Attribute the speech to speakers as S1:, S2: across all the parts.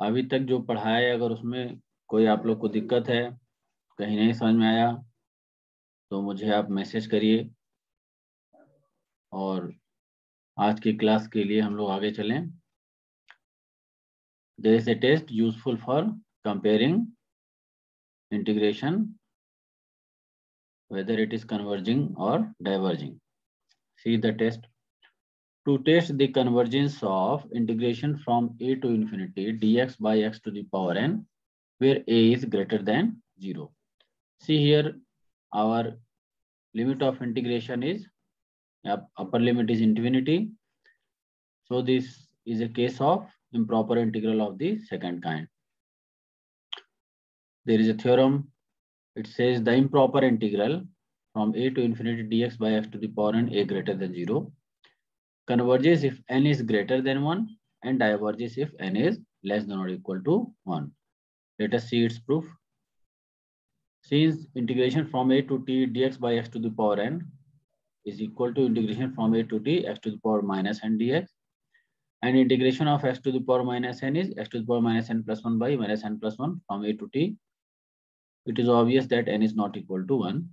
S1: अभी तक जो पढ़ाया है, अगर उसमें कोई आप लोग को दिक्कत है, कहीं नहीं समझ में आया तो मुझे आप मैसेज करिए। और आज की क्लास के लिए हम लोग आगे चलें। There is a test useful for comparing integration whether it is converging or diverging. See the test. To test the convergence of integration from a to infinity dx by x to the power n where a is greater than 0 see here our limit of integration is upper limit is infinity. So this is a case of improper integral of the second kind. There is a theorem. It says the improper integral from a to infinity dx by x to the power n a greater than 0 converges if n is greater than 1 and diverges if n is less than or equal to 1. Let us see its proof. Since integration from a to t dx by x to the power n is equal to integration from a to t x to the power minus n dx and integration of x to the power minus n is x to the power minus n plus 1 by minus n plus 1 from a to t. It is obvious that n is not equal to 1.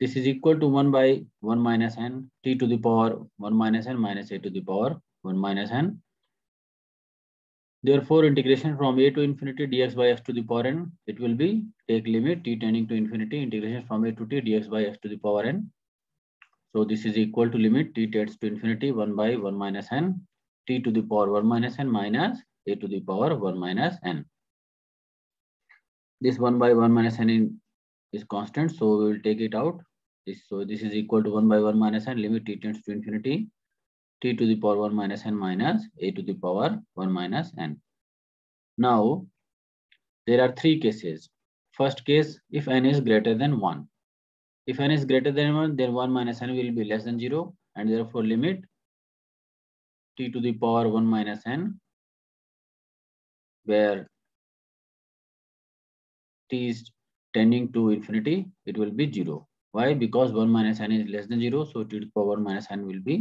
S1: This is equal to 1 by 1 minus n t to the power 1 minus n minus a to the power 1 minus n. Therefore, integration from a to infinity dx by x to the power n, it will be take limit t tending to infinity integration from a to t dx by x to the power n. So this is equal to limit t tends to infinity 1 by 1 minus n t to the power 1 minus n minus a to the power 1 minus n. This 1 by 1 minus n in, is constant, so we will take it out. This, so this is equal to 1 by 1 minus n limit t tends to infinity t to the power 1 minus n minus a to the power 1 minus n. Now, there are three cases. First case, if n is greater than 1. If n is greater than 1, then 1 minus n will be less than 0 and therefore limit t to the power 1 minus n where t is tending to infinity, it will be 0. Why? Because 1 minus n is less than 0, so t to the power 1 minus n will be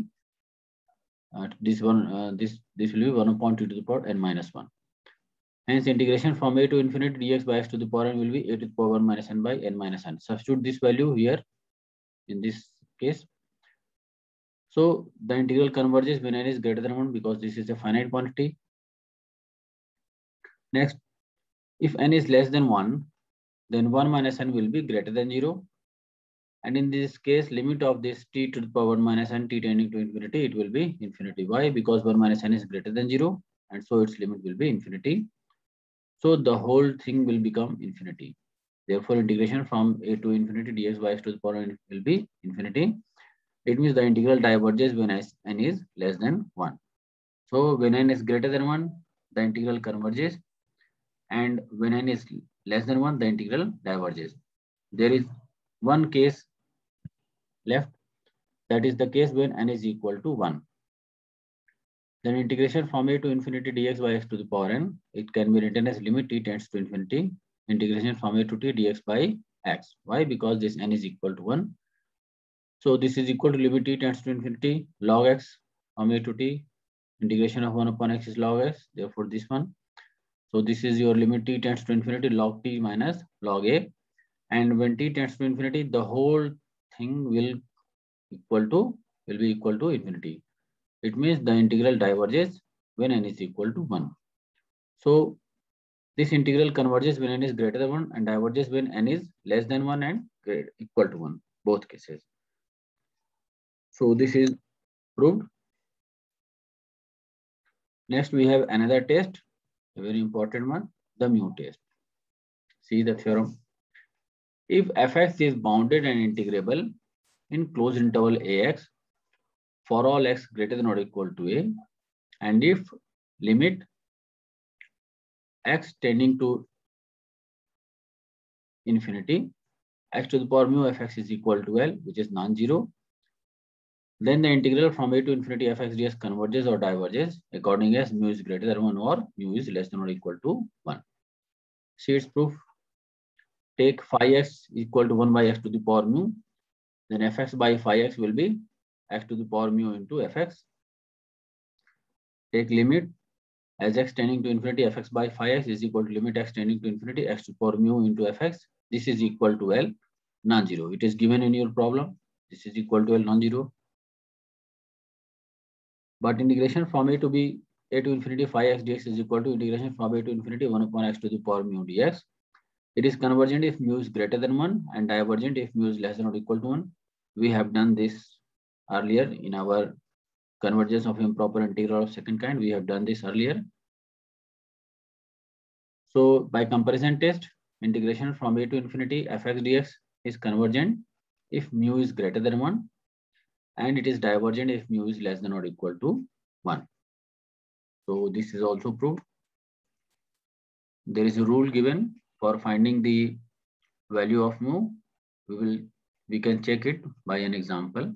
S1: uh, this one uh, this this will be 1 upon t to the power n minus 1 hence integration from a to infinity dx by x to the power n will be a to the power 1 minus n by n minus n substitute this value here in this case so the integral converges when n is greater than 1 because this is a finite quantity next if n is less than 1 then 1 minus n will be greater than 0 and in this case, limit of this t to the power minus n t tending to infinity, it will be infinity. Why? Because 1 minus n is greater than 0. And so its limit will be infinity. So the whole thing will become infinity. Therefore, integration from a to infinity dx by to the power n will be infinity. It means the integral diverges when n is less than 1. So when n is greater than 1, the integral converges. And when n is less than 1, the integral diverges. There is one case left. That is the case when n is equal to 1. Then integration from a to infinity dx by x to the power n, it can be written as limit t tends to infinity, integration from a to t dx by x. Why? Because this n is equal to 1. So this is equal to limit t tends to infinity log x from a to t, integration of 1 upon x is log x, therefore this one. So this is your limit t tends to infinity log t minus log a. And when t tends to infinity, the whole thing will equal to will be equal to infinity. It means the integral diverges when n is equal to 1. So this integral converges when n is greater than 1 and diverges when n is less than 1 and equal to 1, both cases. So this is proved. Next, we have another test, a very important one, the mu test. See the theorem. If fx is bounded and integrable in closed interval ax for all x greater than or equal to a, and if limit x tending to infinity, x to the power mu fx is equal to L, which is non-zero, then the integral from a to infinity fx ds converges or diverges according as mu is greater than 1 or mu is less than or equal to 1. See its proof take phi x equal to 1 by x to the power mu, then fx by phi x will be x to the power mu into fx. Take limit as x tending to infinity fx by phi x is equal to limit x tending to infinity x to the power mu into fx. This is equal to L non-zero. It is given in your problem. This is equal to L non-zero. But integration from a to b a to infinity phi x dx is equal to integration from a to infinity 1 upon x to the power mu dx. It is convergent if mu is greater than 1 and divergent if mu is less than or equal to 1. We have done this earlier in our convergence of improper integral of second kind. We have done this earlier. So by comparison test, integration from a to infinity fx dx is convergent if mu is greater than 1 and it is divergent if mu is less than or equal to 1. So this is also proved. There is a rule given for finding the value of mu. We will we can check it by an example.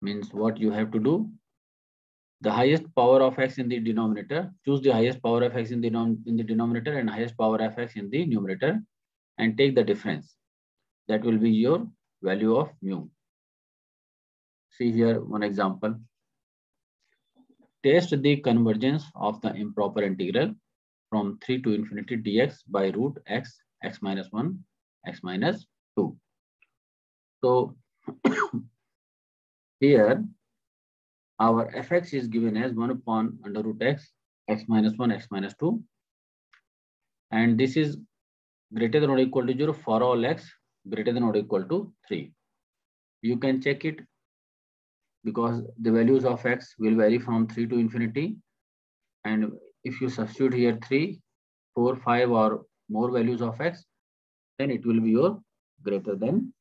S1: Means what you have to do. The highest power of x in the denominator. Choose the highest power of x in the in the denominator and highest power of x in the numerator, and take the difference. That will be your value of mu. See here one example. Test the convergence of the improper integral from 3 to infinity dx by root x, x minus 1, x minus 2. So here our fx is given as 1 upon under root x, x minus 1, x minus 2. And this is greater than or equal to 0 for all x greater than or equal to 3. You can check it because the values of x will vary from 3 to infinity. And if you substitute here 3, 4, 5 or more values of x, then it will be your greater than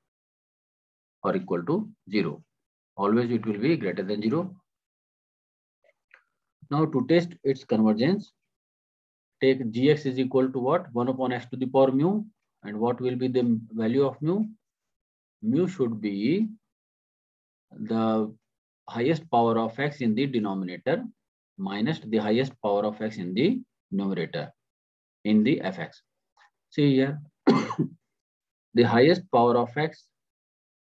S1: or equal to 0. Always it will be greater than 0. Now to test its convergence, take gx is equal to what? 1 upon x to the power mu. And what will be the value of mu? Mu should be the highest power of x in the denominator minus the highest power of x in the numerator in the fx. See here, the highest power of x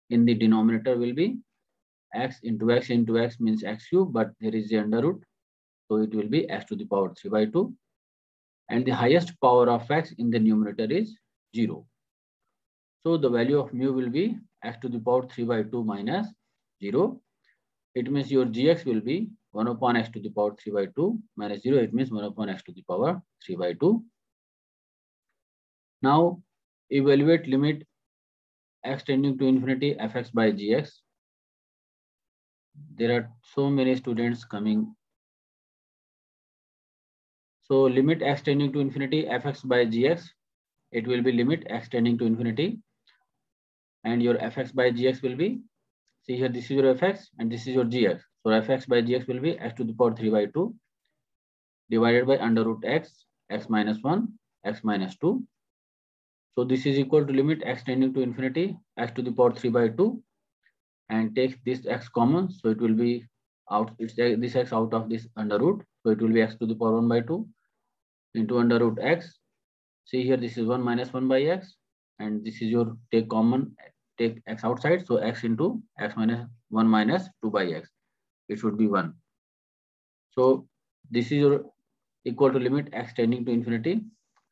S1: in the denominator will be x into x into x means x cube, but there is the under root. So it will be x to the power 3 by 2. And the highest power of x in the numerator is 0. So the value of mu will be x to the power 3 by 2 minus 0 it means your gx will be 1 upon x to the power 3 by 2 minus 0. It means 1 upon x to the power 3 by 2. Now evaluate limit x tending to infinity fx by gx. There are so many students coming. So limit x tending to infinity fx by gx. It will be limit x tending to infinity. And your fx by gx will be See here, this is your fx and this is your gx. So fx by gx will be x to the power 3 by 2 divided by under root x, x minus 1, x minus 2. So this is equal to limit x tending to infinity, x to the power 3 by 2 and take this x common. So it will be out, it's this x out of this under root. So it will be x to the power 1 by 2 into under root x. See here, this is 1 minus 1 by x and this is your take common take x outside. So x into x minus 1 minus 2 by x. It should be 1. So this is your equal to limit x tending to infinity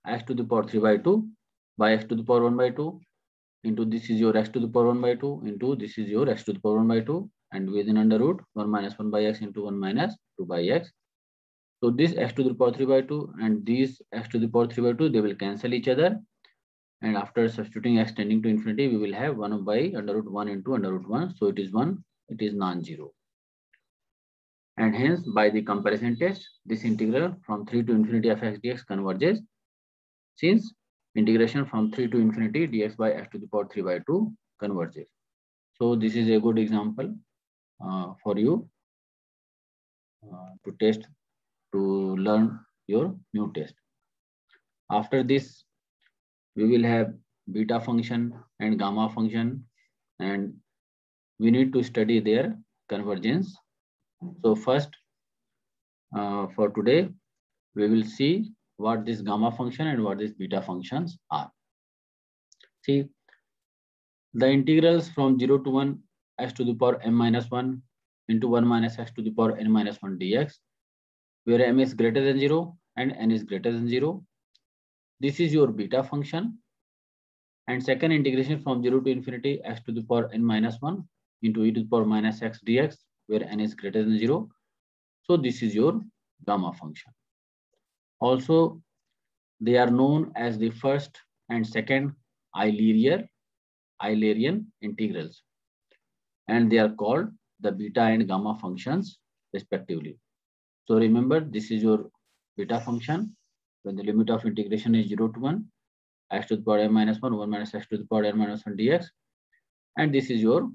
S1: x to the power 3 by 2 by x to the power 1 by 2 into this is your x to the power 1 by 2 into this is your x to the power 1 by 2 and within under root 1 minus 1 by x into 1 minus 2 by x. So this x to the power 3 by 2 and these x to the power 3 by 2 they will cancel each other and after substituting x tending to infinity, we will have 1 by under root 1 into under root 1. So it is 1, it is non-zero. And hence, by the comparison test, this integral from 3 to infinity of x dx converges since integration from 3 to infinity dx by x to the power 3 by 2 converges. So this is a good example uh, for you uh, to test, to learn your mu test. After this we will have beta function and gamma function and we need to study their convergence. So first, uh, for today, we will see what this gamma function and what these beta functions are. See, the integrals from 0 to 1 x to the power m minus 1 into 1 minus x to the power n minus 1 dx. where m is greater than 0 and n is greater than 0. This is your beta function. And second integration from 0 to infinity x to the power n minus 1 into e to the power minus x dx, where n is greater than 0. So this is your gamma function. Also, they are known as the first and second Eulerian, Eulerian integrals. And they are called the beta and gamma functions respectively. So remember, this is your beta function when the limit of integration is 0 to 1, x to the power n minus 1, 1 minus x to the power n minus 1 dx. And this is your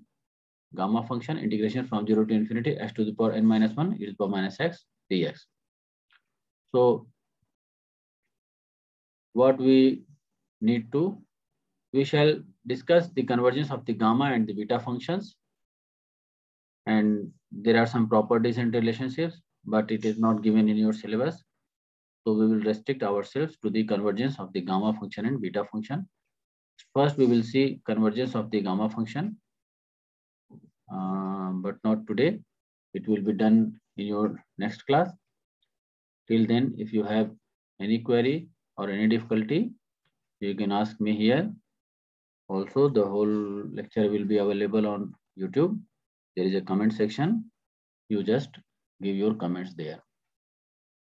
S1: gamma function integration from 0 to infinity x to the power n minus 1 e to the power minus x dx. So what we need to, we shall discuss the convergence of the gamma and the beta functions. And there are some properties and relationships, but it is not given in your syllabus. So we will restrict ourselves to the convergence of the gamma function and beta function. First, we will see convergence of the gamma function, uh, but not today. It will be done in your next class. Till then, if you have any query or any difficulty, you can ask me here. Also, the whole lecture will be available on YouTube. There is a comment section. You just give your comments there.